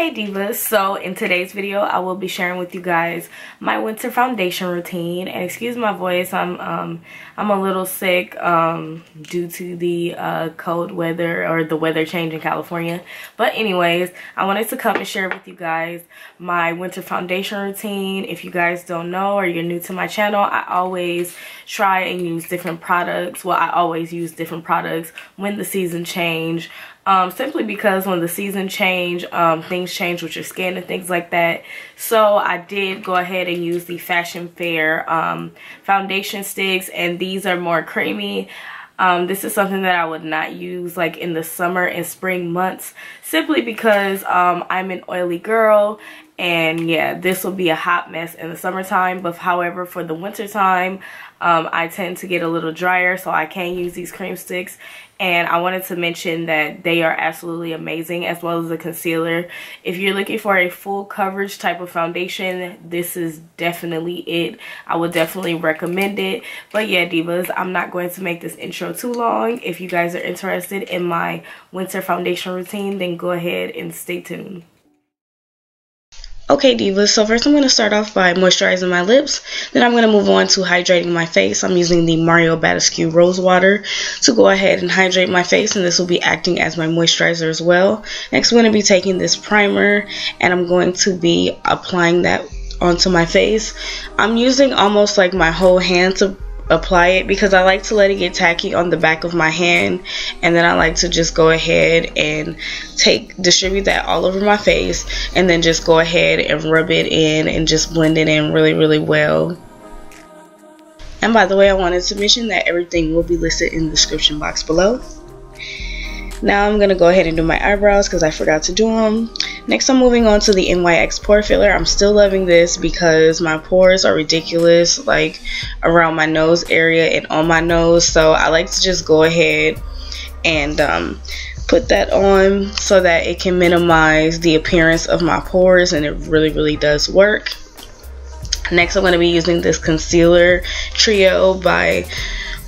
Hey divas, so in today's video I will be sharing with you guys my winter foundation routine. And excuse my voice I'm um I'm a little sick um due to the uh cold weather or the weather change in California. But anyways I wanted to come and share with you guys my winter foundation routine. If you guys don't know or you're new to my channel I always try and use different products. Well I always use different products when the season change um, simply because when the season change, um, things change with your skin and things like that. So I did go ahead and use the Fashion Fair um, foundation sticks and these are more creamy. Um, this is something that I would not use like in the summer and spring months simply because um, I'm an oily girl and yeah this will be a hot mess in the summertime but however for the winter time um, I tend to get a little drier so I can use these cream sticks and I wanted to mention that they are absolutely amazing as well as a concealer. If you're looking for a full coverage type of foundation, this is definitely it. I would definitely recommend it. But yeah, divas, I'm not going to make this intro too long. If you guys are interested in my winter foundation routine, then go ahead and stay tuned. Okay divas, so first I'm going to start off by moisturizing my lips. Then I'm going to move on to hydrating my face. I'm using the Mario Badescu Rose Water to go ahead and hydrate my face and this will be acting as my moisturizer as well. Next I'm going to be taking this primer and I'm going to be applying that onto my face. I'm using almost like my whole hand to apply it because I like to let it get tacky on the back of my hand and then I like to just go ahead and take distribute that all over my face and then just go ahead and rub it in and just blend it in really really well. And by the way I wanted to mention that everything will be listed in the description box below now I'm gonna go ahead and do my eyebrows because I forgot to do them Next, I'm moving on to the NYX Pore Filler. I'm still loving this because my pores are ridiculous, like around my nose area and on my nose. So I like to just go ahead and um, put that on so that it can minimize the appearance of my pores and it really, really does work. Next, I'm going to be using this concealer trio by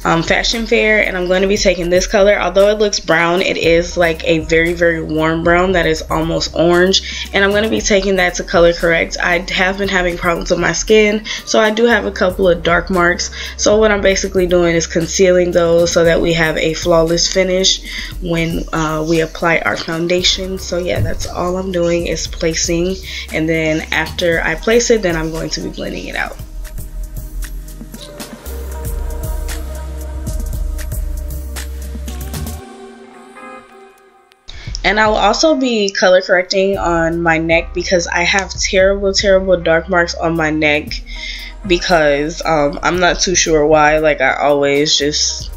um, fashion fair and I'm going to be taking this color. Although it looks brown it is like a very very warm brown that is almost orange and I'm going to be taking that to color correct. I have been having problems with my skin so I do have a couple of dark marks. So what I'm basically doing is concealing those so that we have a flawless finish when uh, we apply our foundation. So yeah that's all I'm doing is placing and then after I place it then I'm going to be blending it out And I will also be color correcting on my neck because I have terrible, terrible dark marks on my neck because um, I'm not too sure why. Like, I always just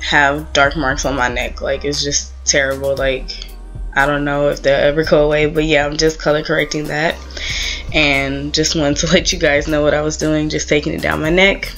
have dark marks on my neck. Like, it's just terrible. Like, I don't know if they'll ever go away, but yeah, I'm just color correcting that. And just wanted to let you guys know what I was doing, just taking it down my neck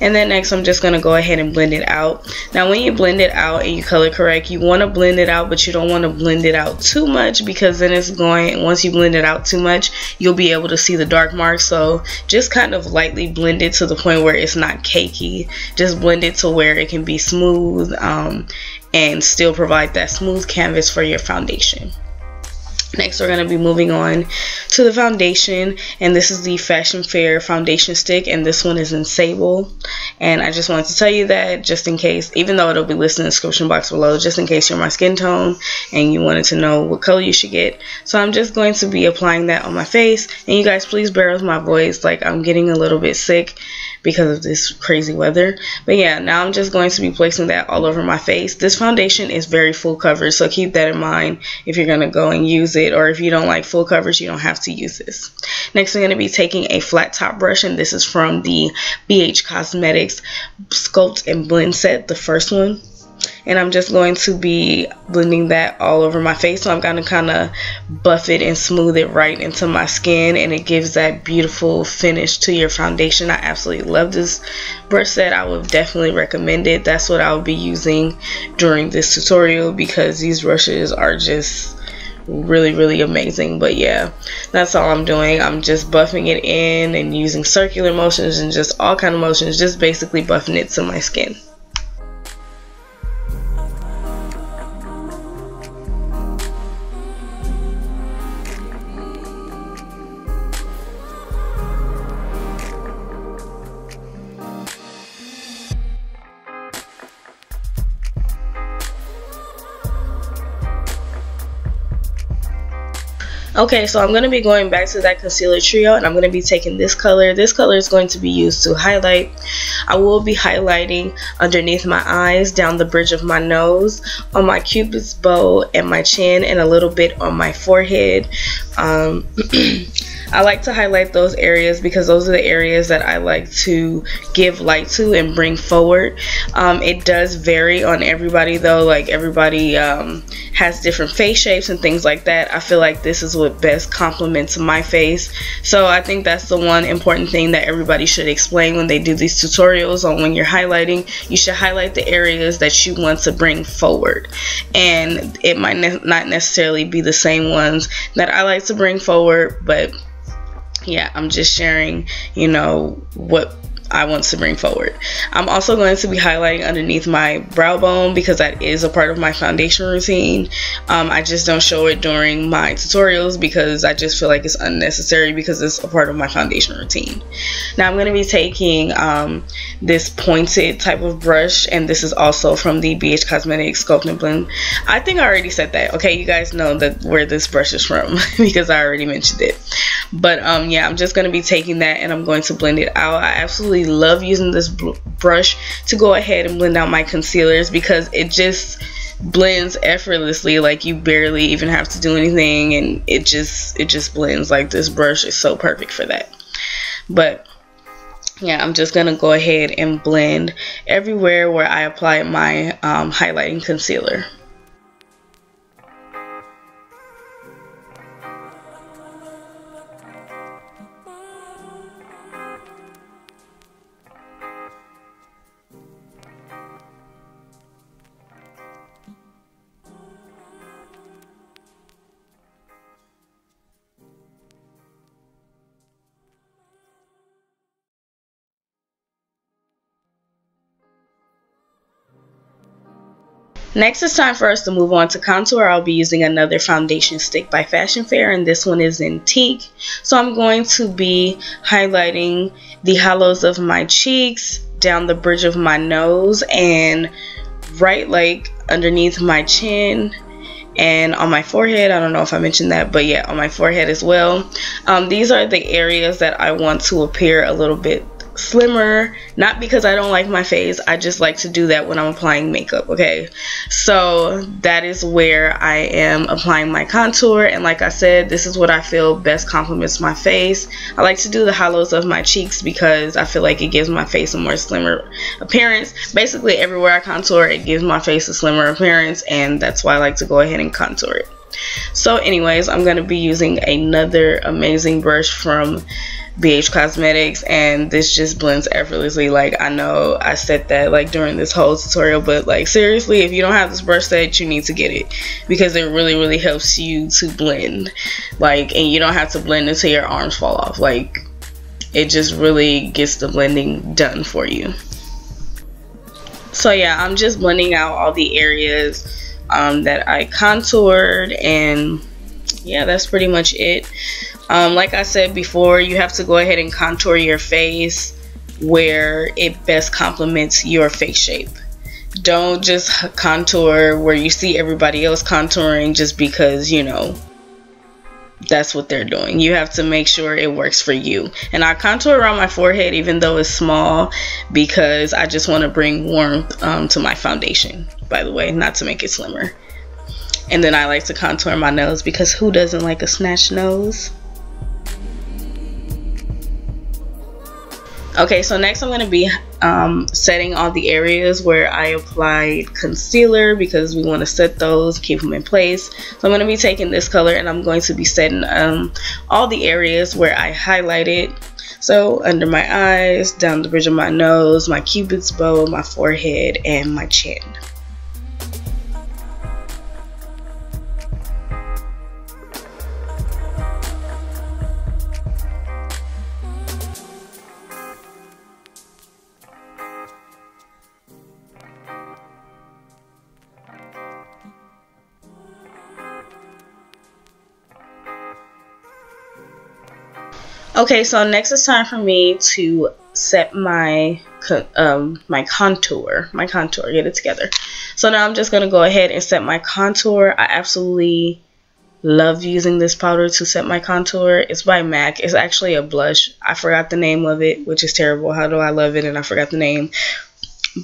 and then next I'm just going to go ahead and blend it out. Now when you blend it out and you color correct you want to blend it out but you don't want to blend it out too much because then it's going once you blend it out too much you'll be able to see the dark marks. So just kind of lightly blend it to the point where it's not cakey. Just blend it to where it can be smooth um, and still provide that smooth canvas for your foundation Next, we're going to be moving on to the foundation, and this is the Fashion Fair foundation stick, and this one is in Sable. And I just wanted to tell you that just in case, even though it'll be listed in the description box below, just in case you're my skin tone and you wanted to know what color you should get. So I'm just going to be applying that on my face, and you guys please bear with my voice, like I'm getting a little bit sick because of this crazy weather. But yeah, now I'm just going to be placing that all over my face. This foundation is very full coverage, so keep that in mind if you're going to go and use it, or if you don't like full coverage, you don't have to use this. Next, I'm going to be taking a flat top brush, and this is from the BH Cosmetics Sculpt and Blend set, the first one and I'm just going to be blending that all over my face. So I'm going to kind of buff it and smooth it right into my skin and it gives that beautiful finish to your foundation. I absolutely love this brush set. I would definitely recommend it. That's what I'll be using during this tutorial because these brushes are just really really amazing. But yeah that's all I'm doing. I'm just buffing it in and using circular motions and just all kind of motions just basically buffing it to my skin Okay, so I'm going to be going back to that concealer trio and I'm going to be taking this color. This color is going to be used to highlight. I will be highlighting underneath my eyes, down the bridge of my nose, on my cupid's bow and my chin, and a little bit on my forehead. Um, I like to highlight those areas because those are the areas that I like to give light to and bring forward. Um, it does vary on everybody though, like everybody um, has different face shapes and things like that. I feel like this is what best complements my face. So I think that's the one important thing that everybody should explain when they do these tutorials on when you're highlighting. You should highlight the areas that you want to bring forward. And it might ne not necessarily be the same ones that I like to bring forward, but yeah, I'm just sharing, you know, what I want to bring forward. I'm also going to be highlighting underneath my brow bone because that is a part of my foundation routine. Um, I just don't show it during my tutorials because I just feel like it's unnecessary because it's a part of my foundation routine. Now I'm going to be taking um, this pointed type of brush and this is also from the BH Cosmetics Sculpt and Blend. I think I already said that. Okay, you guys know that where this brush is from because I already mentioned it. But um, yeah, I'm just going to be taking that and I'm going to blend it out. I absolutely love using this brush to go ahead and blend out my concealers because it just blends effortlessly like you barely even have to do anything and it just it just blends. Like this brush is so perfect for that. But yeah I'm just gonna go ahead and blend everywhere where I apply my um, highlighting concealer Next it's time for us to move on to contour. I'll be using another foundation stick by Fashion Fair and this one is in Teak. So I'm going to be highlighting the hollows of my cheeks, down the bridge of my nose, and right like underneath my chin and on my forehead I don't know if I mentioned that but yeah on my forehead as well um, these are the areas that I want to appear a little bit slimmer not because I don't like my face I just like to do that when I'm applying makeup okay? So that is where I am applying my contour and like I said this is what I feel best complements my face. I like to do the hollows of my cheeks because I feel like it gives my face a more slimmer appearance. Basically everywhere I contour it gives my face a slimmer appearance and that's why I like to go ahead and contour it. So anyways I'm going to be using another amazing brush from BH Cosmetics and this just blends effortlessly. Like I know I said that like during this whole tutorial but like seriously if you don't have this brush set you need to get it because it really really helps you to blend like and you don't have to blend until your arms fall off. Like it just really gets the blending done for you. So yeah I'm just blending out all the areas um, that I contoured and yeah that's pretty much it um, like I said before, you have to go ahead and contour your face where it best complements your face shape. Don't just contour where you see everybody else contouring just because, you know, that's what they're doing. You have to make sure it works for you. And I contour around my forehead even though it's small because I just want to bring warmth um, to my foundation, by the way, not to make it slimmer. And then I like to contour my nose because who doesn't like a snatched nose? Okay, so next I'm going to be um, setting all the areas where I applied concealer because we want to set those, keep them in place. So I'm going to be taking this color and I'm going to be setting um, all the areas where I highlighted. So under my eyes, down the bridge of my nose, my cupid's bow, my forehead, and my chin. Okay, so next it's time for me to set my um, my contour, my contour, get it together. So now I'm just going to go ahead and set my contour. I absolutely love using this powder to set my contour. It's by MAC. It's actually a blush. I forgot the name of it, which is terrible. How do I love it and I forgot the name?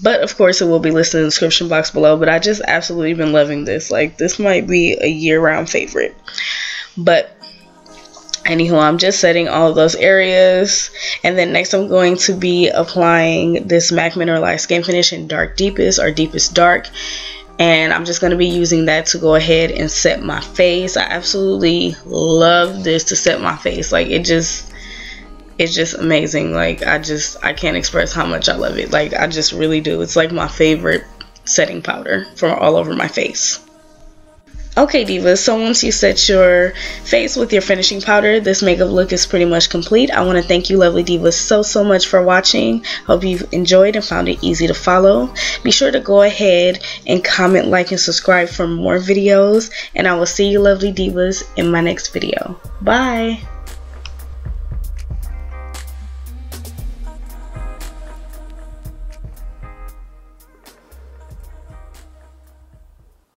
But of course, it will be listed in the description box below. But I just absolutely been loving this. Like, this might be a year round favorite. But anywho i'm just setting all those areas and then next i'm going to be applying this mac mineralized skin finish in dark deepest or deepest dark and I'm just going to be using that to go ahead and set my face. I absolutely love this to set my face. Like it just it's just amazing. Like I just I can't express how much I love it. Like I just really do. It's like my favorite setting powder for all over my face. Okay divas, so once you set your face with your finishing powder, this makeup look is pretty much complete. I want to thank you lovely divas so so much for watching. Hope you enjoyed and found it easy to follow. Be sure to go ahead and comment, like, and subscribe for more videos. And I will see you lovely divas in my next video. Bye!